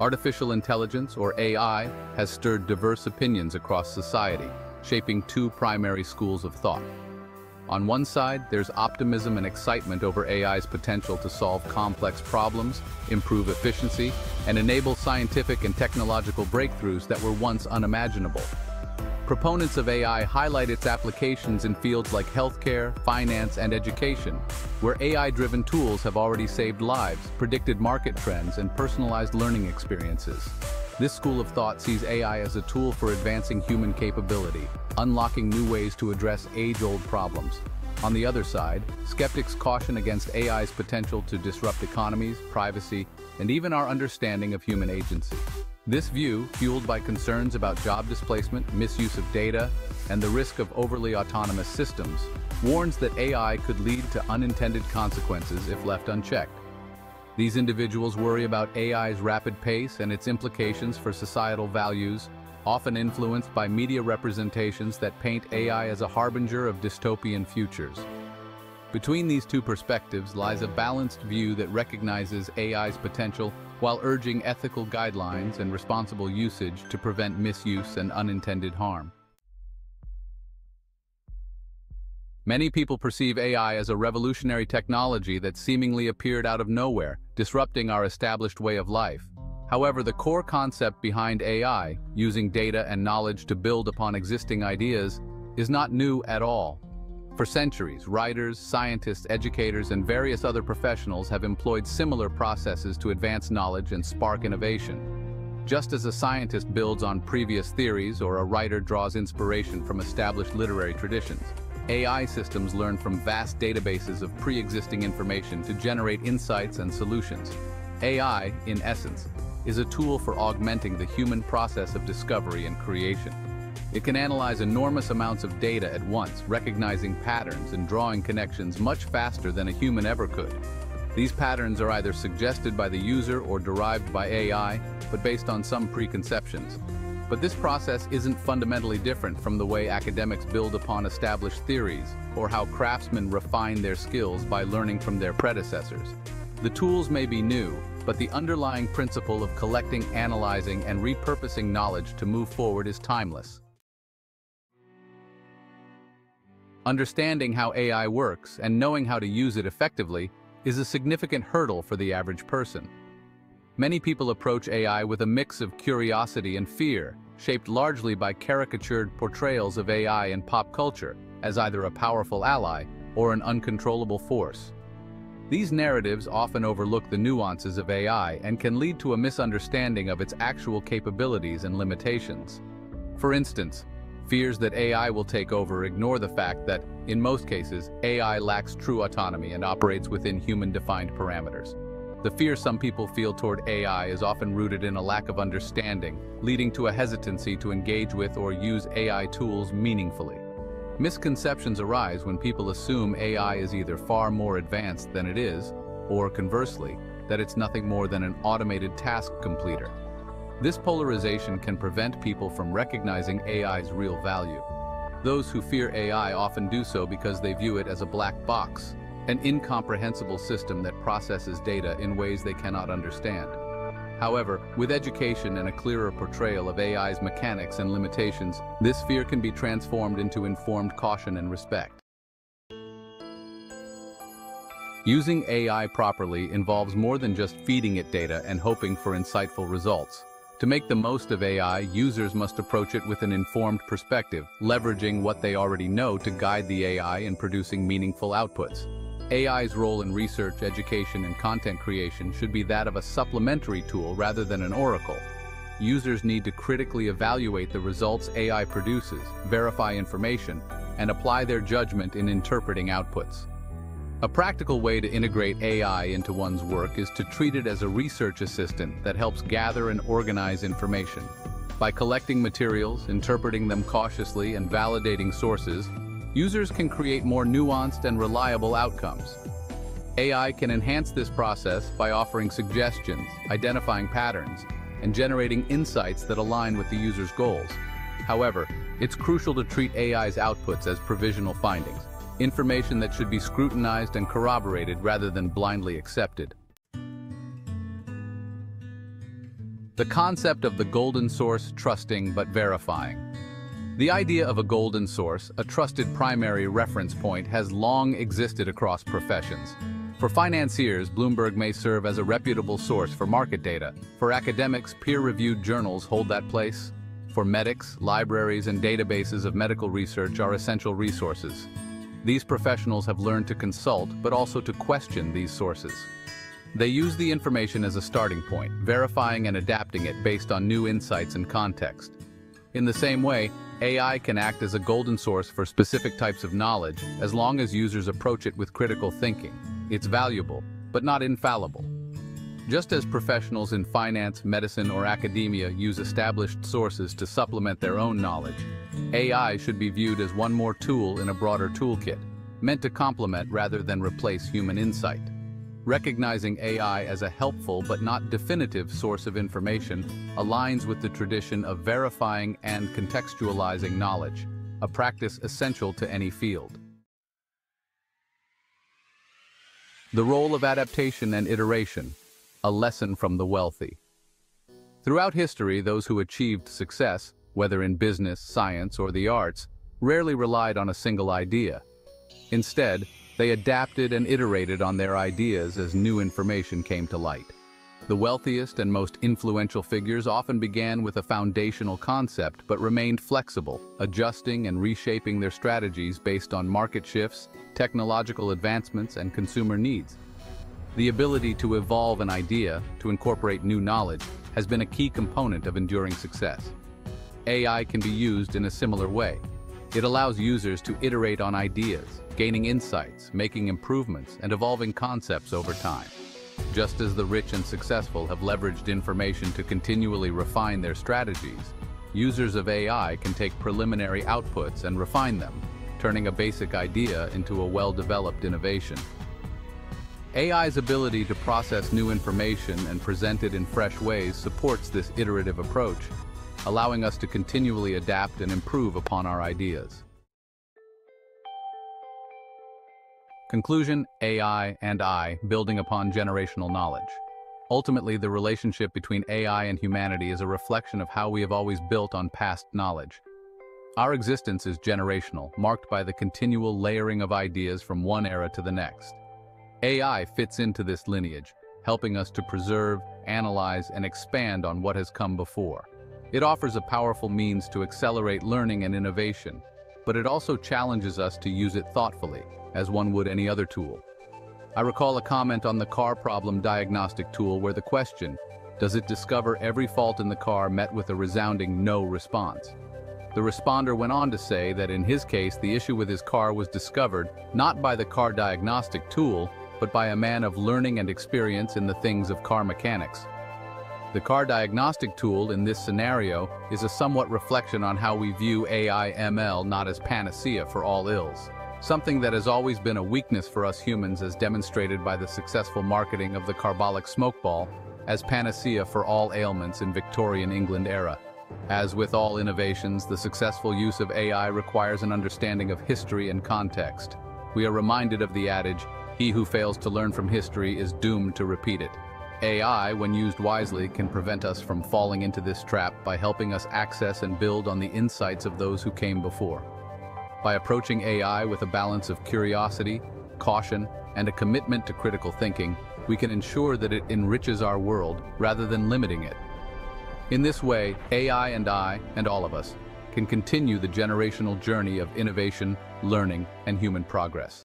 Artificial intelligence, or AI, has stirred diverse opinions across society, shaping two primary schools of thought. On one side, there's optimism and excitement over AI's potential to solve complex problems, improve efficiency, and enable scientific and technological breakthroughs that were once unimaginable. Proponents of AI highlight its applications in fields like healthcare, finance, and education, where AI-driven tools have already saved lives, predicted market trends, and personalized learning experiences. This school of thought sees AI as a tool for advancing human capability, unlocking new ways to address age-old problems. On the other side, skeptics caution against AI's potential to disrupt economies, privacy, and even our understanding of human agency. This view, fueled by concerns about job displacement, misuse of data, and the risk of overly autonomous systems, warns that AI could lead to unintended consequences if left unchecked. These individuals worry about AI's rapid pace and its implications for societal values, often influenced by media representations that paint AI as a harbinger of dystopian futures. Between these two perspectives lies a balanced view that recognizes AI's potential while urging ethical guidelines and responsible usage to prevent misuse and unintended harm. Many people perceive AI as a revolutionary technology that seemingly appeared out of nowhere, disrupting our established way of life. However, the core concept behind AI, using data and knowledge to build upon existing ideas, is not new at all. For centuries, writers, scientists, educators, and various other professionals have employed similar processes to advance knowledge and spark innovation. Just as a scientist builds on previous theories or a writer draws inspiration from established literary traditions, AI systems learn from vast databases of pre-existing information to generate insights and solutions. AI, in essence, is a tool for augmenting the human process of discovery and creation. It can analyze enormous amounts of data at once, recognizing patterns and drawing connections much faster than a human ever could. These patterns are either suggested by the user or derived by AI, but based on some preconceptions. But this process isn't fundamentally different from the way academics build upon established theories, or how craftsmen refine their skills by learning from their predecessors. The tools may be new, but the underlying principle of collecting, analyzing, and repurposing knowledge to move forward is timeless. Understanding how AI works and knowing how to use it effectively is a significant hurdle for the average person. Many people approach AI with a mix of curiosity and fear, shaped largely by caricatured portrayals of AI in pop culture as either a powerful ally or an uncontrollable force. These narratives often overlook the nuances of AI and can lead to a misunderstanding of its actual capabilities and limitations. For instance, Fears that AI will take over ignore the fact that, in most cases, AI lacks true autonomy and operates within human-defined parameters. The fear some people feel toward AI is often rooted in a lack of understanding, leading to a hesitancy to engage with or use AI tools meaningfully. Misconceptions arise when people assume AI is either far more advanced than it is, or conversely, that it's nothing more than an automated task completer. This polarization can prevent people from recognizing AI's real value. Those who fear AI often do so because they view it as a black box, an incomprehensible system that processes data in ways they cannot understand. However, with education and a clearer portrayal of AI's mechanics and limitations, this fear can be transformed into informed caution and respect. Using AI properly involves more than just feeding it data and hoping for insightful results. To make the most of AI, users must approach it with an informed perspective, leveraging what they already know to guide the AI in producing meaningful outputs. AI's role in research, education, and content creation should be that of a supplementary tool rather than an oracle. Users need to critically evaluate the results AI produces, verify information, and apply their judgment in interpreting outputs. A practical way to integrate AI into one's work is to treat it as a research assistant that helps gather and organize information. By collecting materials, interpreting them cautiously, and validating sources, users can create more nuanced and reliable outcomes. AI can enhance this process by offering suggestions, identifying patterns, and generating insights that align with the user's goals. However, it's crucial to treat AI's outputs as provisional findings information that should be scrutinized and corroborated rather than blindly accepted. The concept of the golden source trusting but verifying. The idea of a golden source, a trusted primary reference point, has long existed across professions. For financiers, Bloomberg may serve as a reputable source for market data. For academics, peer-reviewed journals hold that place. For medics, libraries and databases of medical research are essential resources. These professionals have learned to consult, but also to question these sources. They use the information as a starting point, verifying and adapting it based on new insights and context. In the same way, AI can act as a golden source for specific types of knowledge as long as users approach it with critical thinking. It's valuable, but not infallible. Just as professionals in finance, medicine, or academia use established sources to supplement their own knowledge, AI should be viewed as one more tool in a broader toolkit, meant to complement rather than replace human insight. Recognizing AI as a helpful but not definitive source of information aligns with the tradition of verifying and contextualizing knowledge, a practice essential to any field. The role of adaptation and iteration, a lesson from the wealthy. Throughout history, those who achieved success, whether in business, science, or the arts, rarely relied on a single idea. Instead, they adapted and iterated on their ideas as new information came to light. The wealthiest and most influential figures often began with a foundational concept but remained flexible, adjusting and reshaping their strategies based on market shifts, technological advancements, and consumer needs. The ability to evolve an idea, to incorporate new knowledge, has been a key component of enduring success. AI can be used in a similar way. It allows users to iterate on ideas, gaining insights, making improvements, and evolving concepts over time. Just as the rich and successful have leveraged information to continually refine their strategies, users of AI can take preliminary outputs and refine them, turning a basic idea into a well-developed innovation. AI's ability to process new information and present it in fresh ways supports this iterative approach, allowing us to continually adapt and improve upon our ideas. Conclusion, AI and I, building upon generational knowledge. Ultimately, the relationship between AI and humanity is a reflection of how we have always built on past knowledge. Our existence is generational, marked by the continual layering of ideas from one era to the next. AI fits into this lineage, helping us to preserve, analyze, and expand on what has come before. It offers a powerful means to accelerate learning and innovation, but it also challenges us to use it thoughtfully, as one would any other tool. I recall a comment on the car problem diagnostic tool where the question, does it discover every fault in the car met with a resounding no response? The responder went on to say that in his case the issue with his car was discovered not by the car diagnostic tool, but by a man of learning and experience in the things of car mechanics. The car diagnostic tool in this scenario is a somewhat reflection on how we view AI-ML not as panacea for all ills something that has always been a weakness for us humans as demonstrated by the successful marketing of the carbolic smoke ball as panacea for all ailments in Victorian England era. As with all innovations, the successful use of AI requires an understanding of history and context. We are reminded of the adage, he who fails to learn from history is doomed to repeat it. AI, when used wisely, can prevent us from falling into this trap by helping us access and build on the insights of those who came before. By approaching AI with a balance of curiosity, caution, and a commitment to critical thinking, we can ensure that it enriches our world rather than limiting it. In this way, AI and I, and all of us, can continue the generational journey of innovation, learning, and human progress.